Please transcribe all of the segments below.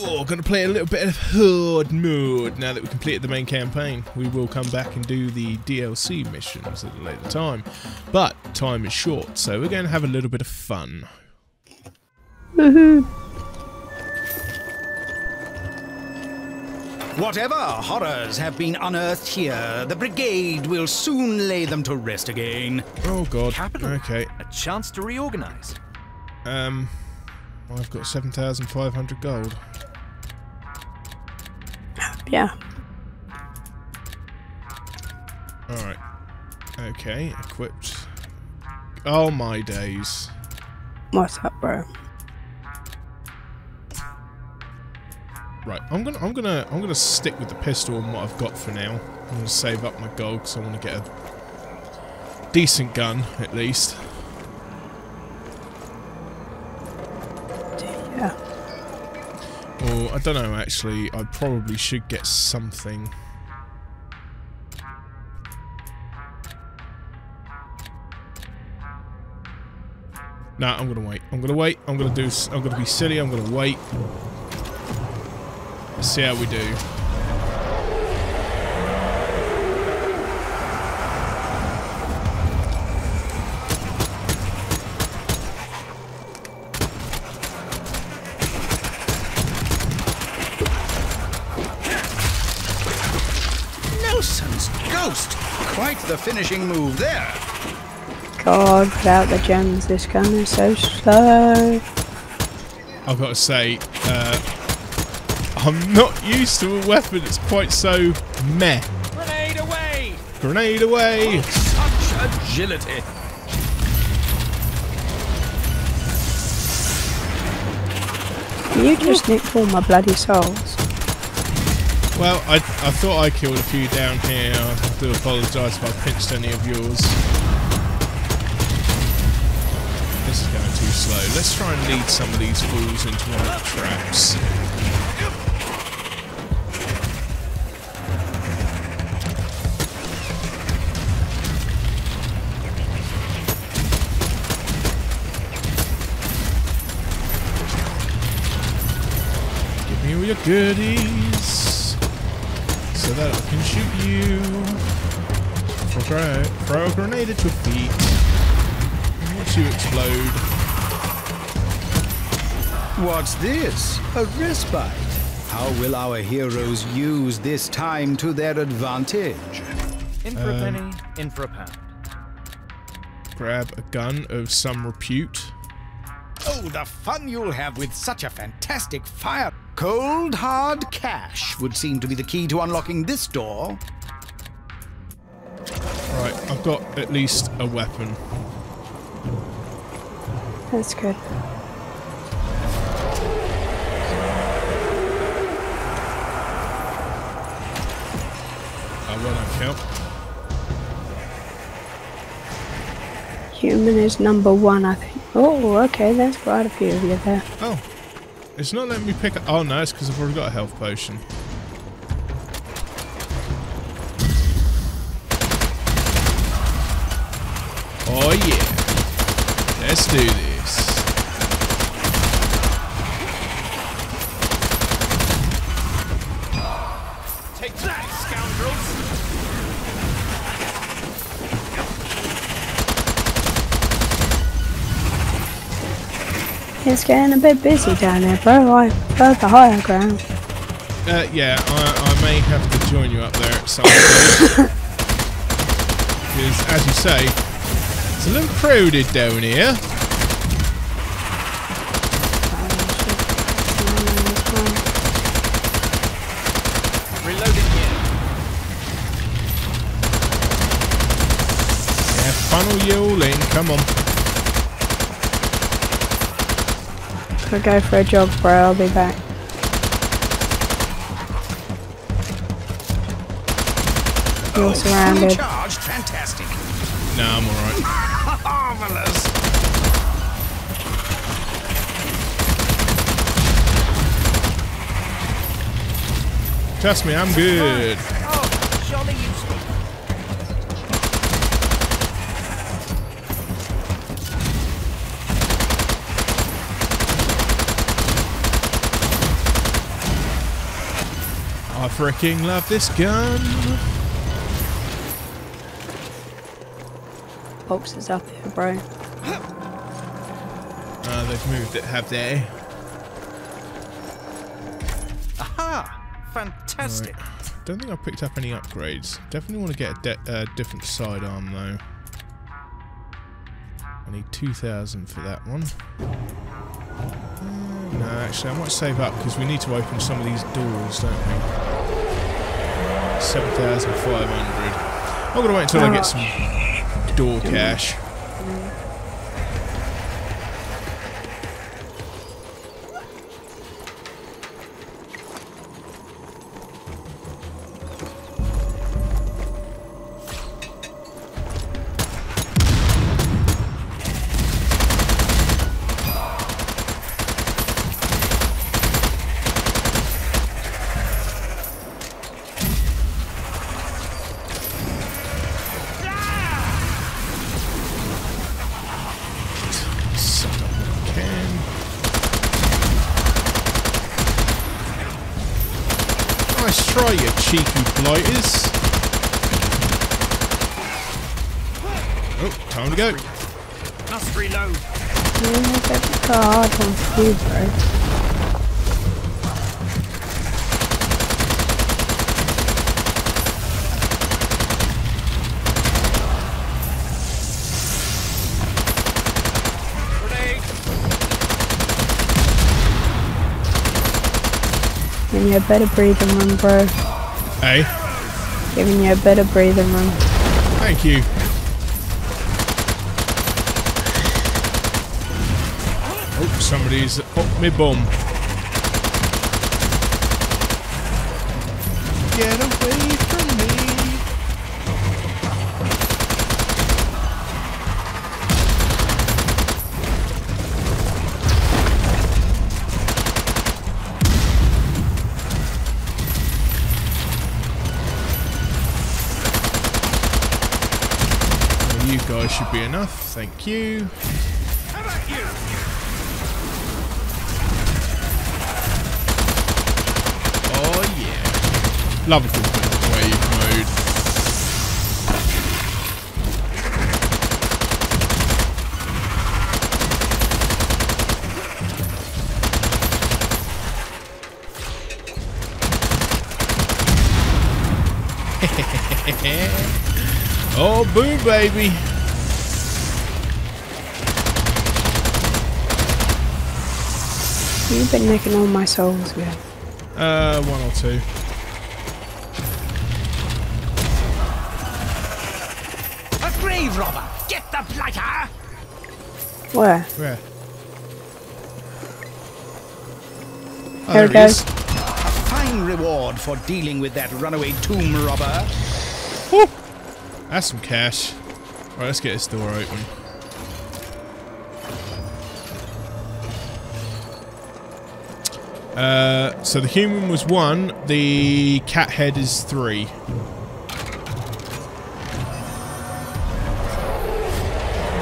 Oh, gonna play a little bit of horde mode now that we completed the main campaign. We will come back and do the DLC missions at a later time. But time is short, so we're going to have a little bit of fun. Whatever horrors have been unearthed here, the brigade will soon lay them to rest again. Oh god. Capital. Okay. A chance to reorganize. Um I've got 7,500 gold. Yeah. Alright. Okay, equipped. Oh my days. What's up, bro? Right, I'm gonna I'm gonna I'm gonna stick with the pistol and what I've got for now. I'm gonna save up my gold because I want to get a decent gun at least. Yeah. I don't know actually. I probably should get something. Nah, I'm gonna wait. I'm gonna wait. I'm gonna do. I'm gonna be silly. I'm gonna wait. Let's see how we do. Nelson's ghost! Quite the finishing move there. God, without the gems, this gun is so slow. I've got to say, uh, I'm not used to a weapon that's quite so meh. Grenade away! Grenade away! Such agility! You just nicked all my bloody souls. Well, I, I thought I killed a few down here. I do apologise if I pinched any of yours. This is going too slow. Let's try and lead some of these fools into one of the traps. Give me all your goodies that I can shoot you. Throw, gra- throw a grenade at your feet. And Watch you explode. What's this? A respite. How will our heroes use this time to their advantage? In for a Um, penny, in for a pound. Grab a gun of some repute. Oh, the fun you'll have with such a fantastic fire! Cold, hard cash would seem to be the key to unlocking this door. Right, I've got at least a weapon. That's good. I will not count. Human is number one, I think. Oh, okay, there's quite a few of you there. Oh, it's not letting me pick up. Oh no, it's because I've already got a health potion. Oh yeah, let's do this. It's getting a bit busy down there, bro. I prefer the higher ground. Uh, yeah, I, I may have to join you up there at some point. Because, as you say, it's a little crowded down here. Reloading here. Yeah, funnel you all in. Come on. Could go for a jog, bro. I'll be back. You're Oh, surrounded. fully charged, fantastic. No, I'm alright. Marvelous. Trust me, I'm good. Oh, jolly useful. I freaking love this gun. Boxes up here, bro. Uh, they've moved it, have they? Aha! Fantastic. Don't think I picked up any upgrades. Definitely want to get a de- uh, different sidearm though. I need 2,000 for that one. Uh, no, actually, I might save up because we need to open some of these doors, don't we? 7,500. I'm going to wait until I get some door cash. Nice try, you cheeky blighters. Oh, time to go. Must reload. Yeah, that's a hard one for you, bro. Grenade. Giving you a better breathing room, bro. Hey, Giving you a better breathing room. thank you. Oh, somebody's popped me bum. Get from me. Well, you guys should be enough. Thank you. How about you? Oh yeah. Love a good wave mode. oh boo baby. You've been nicking all my souls, yeah. Uh, one or two. A grave robber! Get the blighter! Where? Where? Oh, There there it he is. goes. A fine reward for dealing with that runaway tomb robber. That's some cash. Right, let's get this door open. Uh, so the human was one, the cat head is three.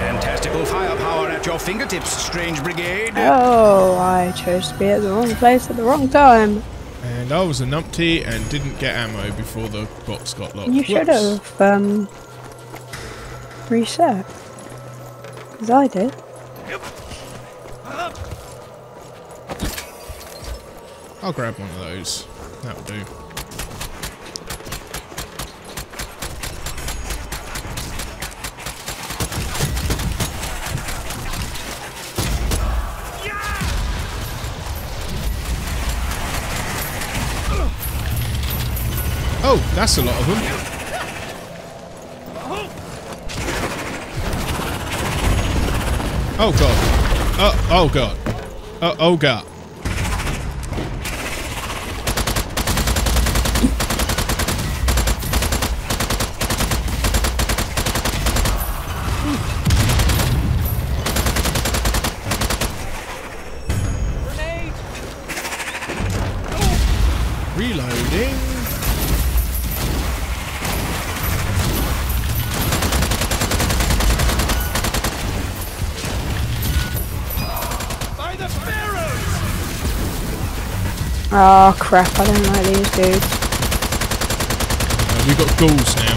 Fantastical firepower at your fingertips, strange brigade. Oh, I chose to be at the wrong place at the wrong time. And I was a numpty and didn't get ammo before the box got locked. You should Whoops. have um, reset. Because I did. I'll grab one of those. That'll do. Oh, that's a lot of them. Oh god. Oh, oh god. Oh, oh god. Oh crap, I don't like these dudes. Uh, we got ghouls now.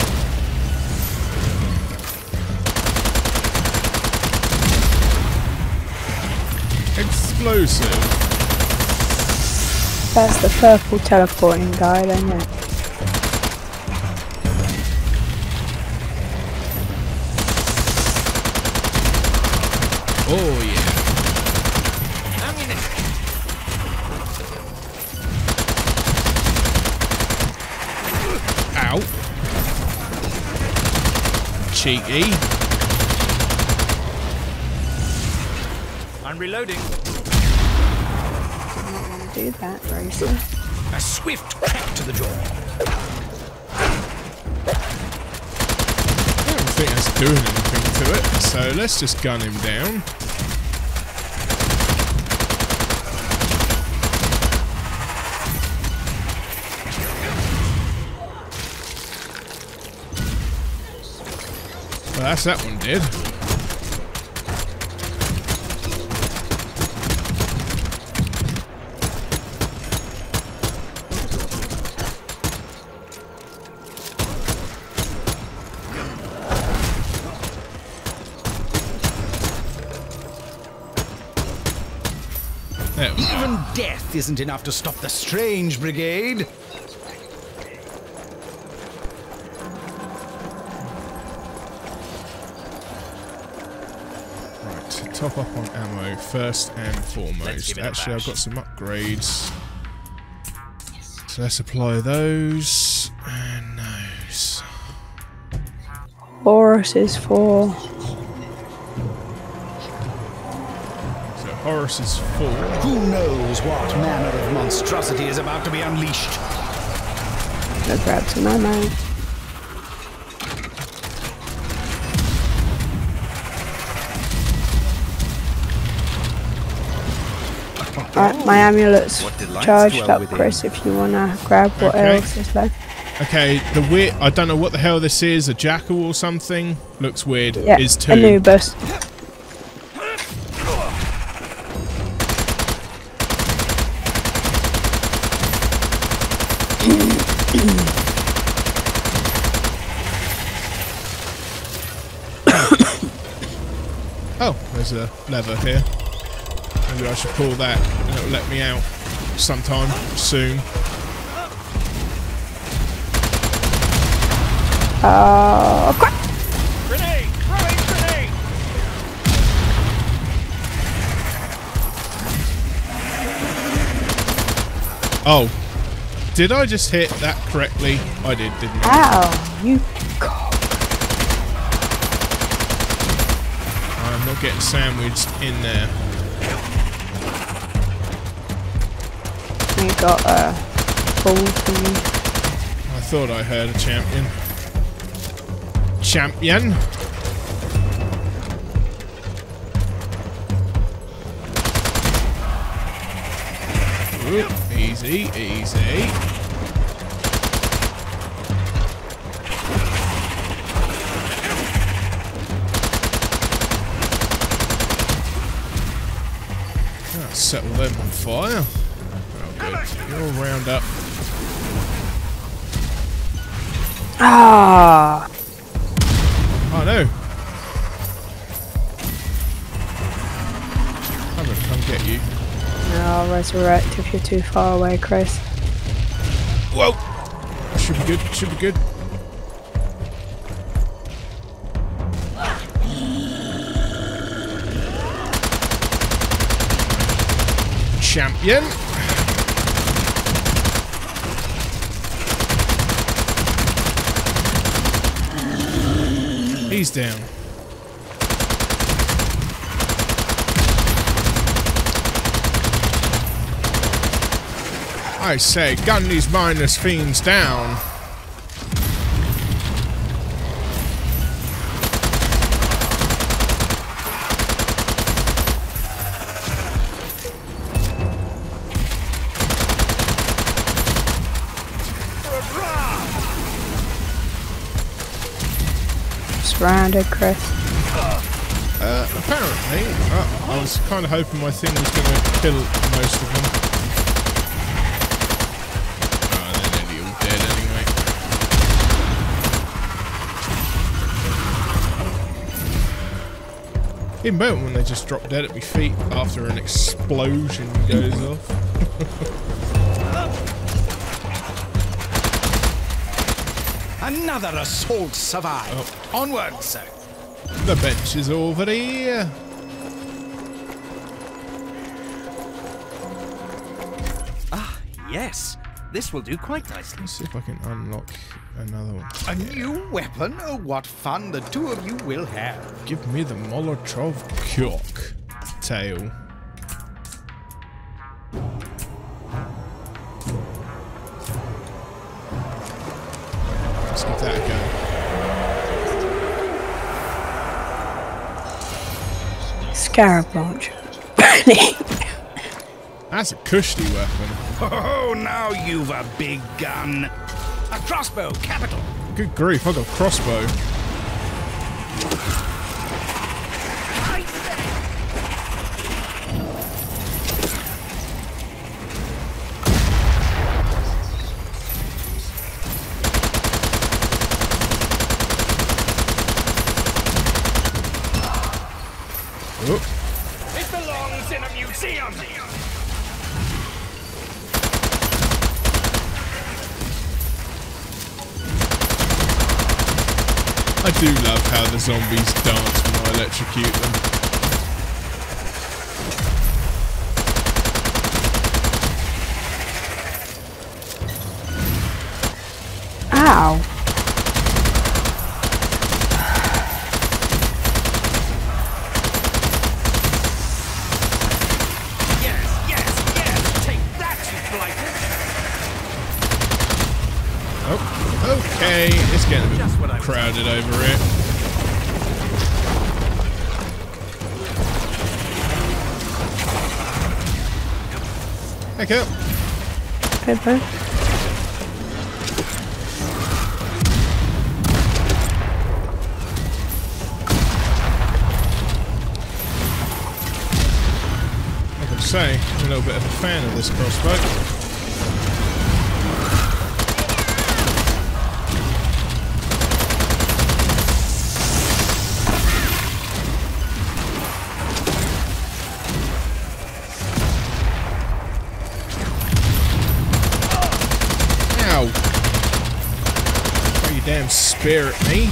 Explosive. That's the purple teleporting guy, isn't it? Cheeky. I'm reloading. Do that, Rosie. A swift crack to the jaw. I don't think that's doing anything to it, so let's just gun him down. That's that one did. Even death isn't enough to stop the strange brigade. Right, top up on ammo first and foremost. give it a Actually, I've got some upgrades. So let's apply those and those. Horus is for So Horus is four. Who knows what manner of monstrosity is about to be unleashed? gonna grab some ammo. Right, my amulet's charged dwell up, within? Chris, if you wanna grab what Okay. else is left. Okay, the weird. I don't know what the hell this is. A jackal or something? Looks weird. Yeah, Is two. Anubis. Oh, there's a lever here. Maybe I should pull that and it'll let me out sometime soon. Uh, oh, crap! Grenade! Throwing grenade! Oh, did I just hit that correctly? I did, didn't I? Ow, you cock. I'm not getting sandwiched in there. We got a thingy. I thought I heard a champion. Champion? Ooh, easy, easy. Settle them on fire. All round up. Ah, Oh no. I'm gonna come get you. no, I'll resurrect if you're too far away, Chris. Whoa! Should be good, should be good. Champion. Down. I say, gun these mindless fiends down. rounded, eh, Chris. Uh, apparently, uh, I was kind of hoping my thing was going to kill most of them. Ah, oh, they're nearly all dead anyway. In Burton, when they just drop dead at my feet after an explosion goes off. Another assault survived. Oh. Onward, sir. The bench is over here. Ah, yes. This will do quite nicely. Let's see if I can unlock another one. A new weapon? Oh, what fun the two of you will have. Give me the Molotov cocktail. Let's go. Scarab launcher. That's a cushy weapon. Oh, now you've a big gun. A crossbow, capital. Good grief, I got a crossbow. Oh, It belongs in a museum. I do love how the zombies dance when I electrocute them. Ow. Yes, yes, yes. Take that, you blighter. Oh, okay. It's getting a Just what I bit was crowded over here. Okay. Pippa. I can say, I'm a little bit of a fan of this crossbow. Damn spear at me.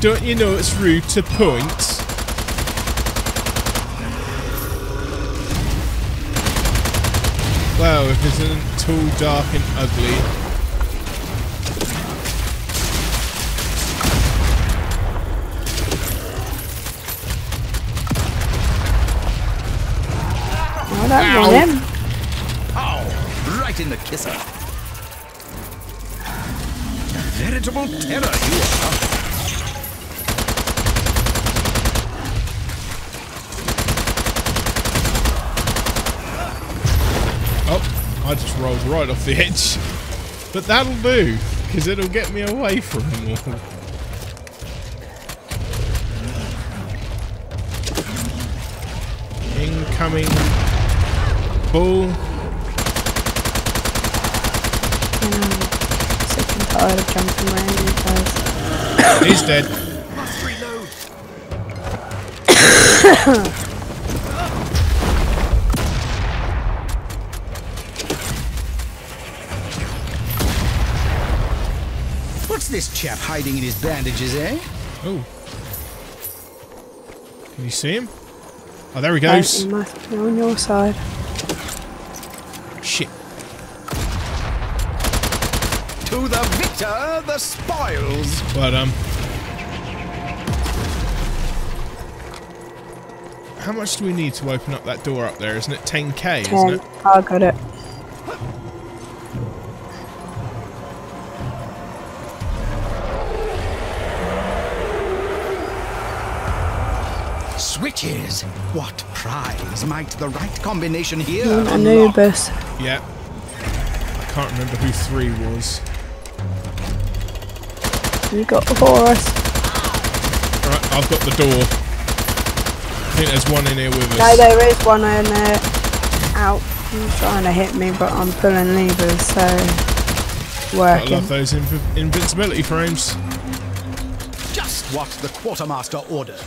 Don't you know it's rude to point? Well, if it isn't tall, dark, and ugly. That Ow. one him. Oh, right in the kisser. Veritable terror you are. Oh, I just rolled right off the edge. But that'll do, because it'll get me away from him. Incoming bull. Sick and tired of jumping around you guys. He's dead. Must reload. What's this chap hiding in his bandages, eh? Oh. Can you see him? Oh, there he goes. he must be on your side. Shit. To the victor, the spoils. But, um... How much do we need to open up that door up there? Isn't it 10k, isn't Ten. it? I got it. Switches. What prize might the right combination here You want unlock? Anubis. Yeah. I can't remember who three was. You got Horus. Right, I've got the door. I think there's one in here with us. No, there is one in there. Out. He's trying to hit me, but I'm pulling levers, so Working. I love those inv- invincibility frames. Just what the quartermaster ordered.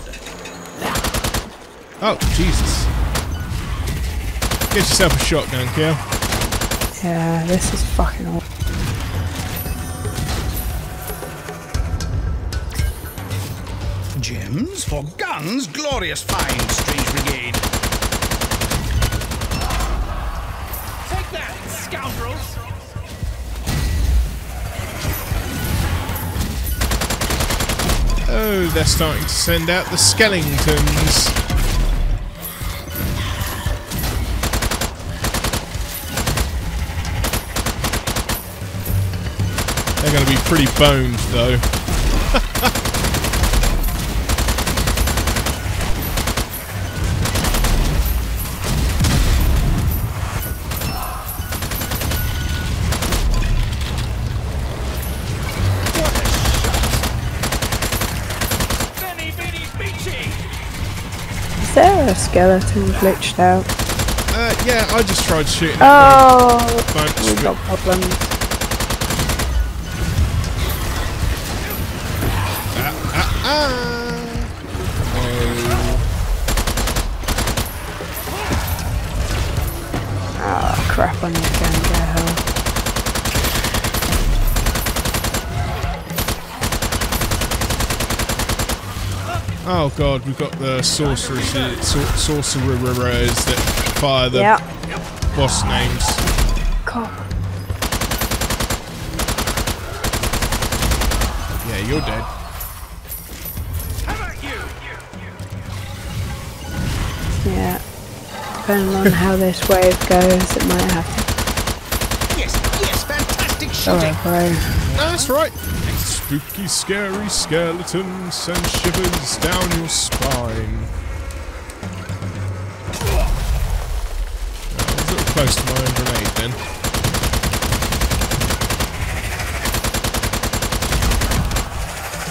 Oh, Jesus. Get yourself a shotgun, Kel. Yeah, this is fucking awful. Gems for guns, glorious find, Strange Brigade. Take that, scoundrels! Oh, they're starting to send out the skeletons. They're going to be pretty boned, though. Skeleton glitched out? Uh, yeah, I just tried shooting. Oh, we got problems. Oh god, we've got the sorcerers, sor- sorcerers that fire the Yeah. boss names. God. Yeah, you're dead. How about you? Yeah. Depending on how this wave goes, it might happen. Yes, yes, fantastic go shooting. away. That's right. Spooky, scary skeletons send shivers down your spine. I was a little close to my own grenade then.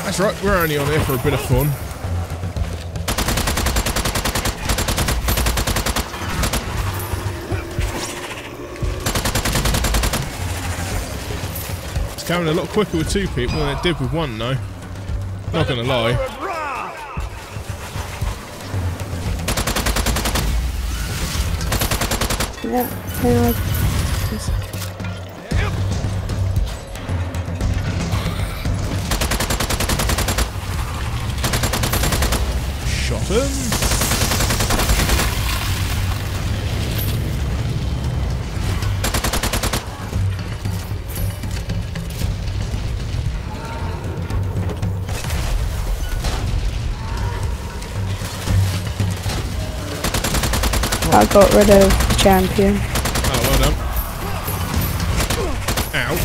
That's right, we're only on here for a bit of fun. Going a lot quicker with two people than it did with one, though. Not gonna lie. Yeah. yeah. Shot him. I got rid of the champion. Oh, well done. Ow.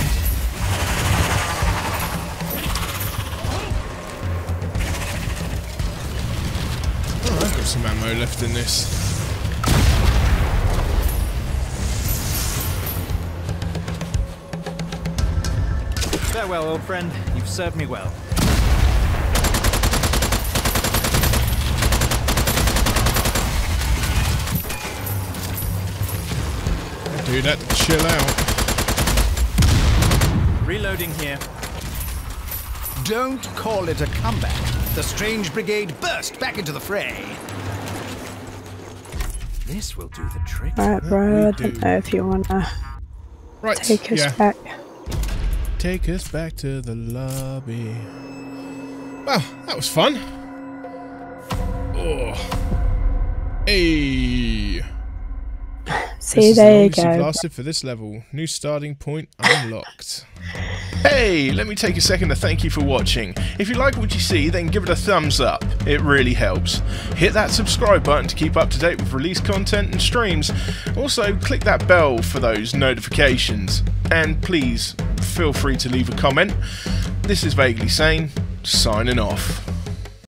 Oh, I've got some ammo left in this. Farewell, old friend. You've served me well. Dude, that chill out. Reloading here. Don't call it a comeback. The Strange Brigade burst back into the fray. This will do the trick. Right, bro. I do. don't know if you want to Right, take us yeah. back. Take us back to the lobby. Well, that was fun. Oh. Hey. See, This is there the you longest you've go. lasted for this level. New starting point unlocked. Hey, let me take a second to thank you for watching. If you like what you see, then give it a thumbs up. It really helps. Hit that subscribe button to keep up to date with release content and streams. Also, click that bell for those notifications. And please, feel free to leave a comment. This is Vaguely Sane, signing off.